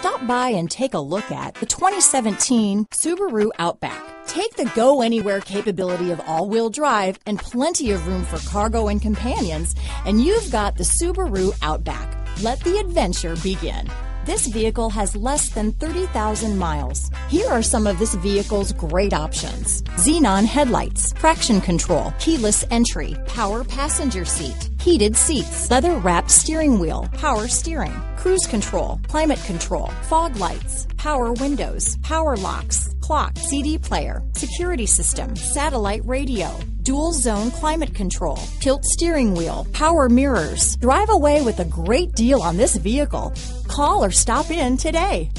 Stop by and take a look at the 2017 Subaru Outback. Take the go anywhere capability of all wheel drive and plenty of room for cargo and companions, and you've got the Subaru Outback. Let the adventure begin. This vehicle has less than 30,000 miles. Here are some of this vehicle's great options. Xenon headlights, traction control, keyless entry, power passenger seat, heated seats, leather wrapped steering wheel, power steering, cruise control, climate control, fog lights, power windows, power locks, clock, CD player, security system, satellite radio, dual zone climate control, tilt steering wheel, power mirrors. Drive away with a great deal on this vehicle. Call or stop in today.